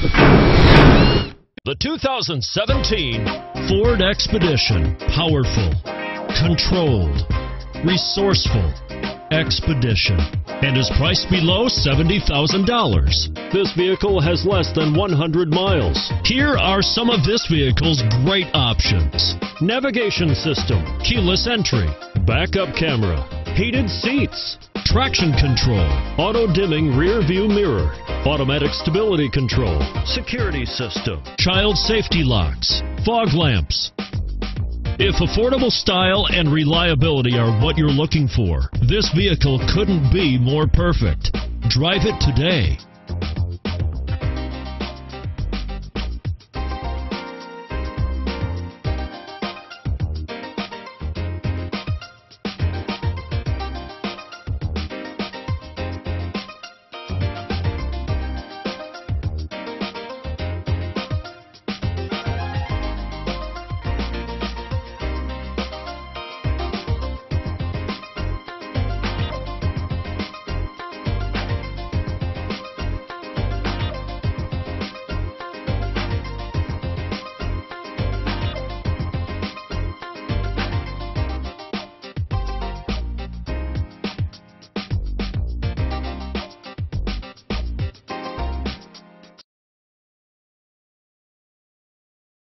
The 2017 Ford Expedition. Powerful, controlled, resourceful, Expedition. And is priced below $70,000. This vehicle has less than 100 miles. Here are some of this vehicle's great options. Navigation system, keyless entry, backup camera, heated seats, traction control, auto dimming rear view mirror, automatic stability control, security system, child safety locks, fog lamps. If affordable style and reliability are what you're looking for, this vehicle couldn't be more perfect. Drive it today.